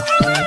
Bye.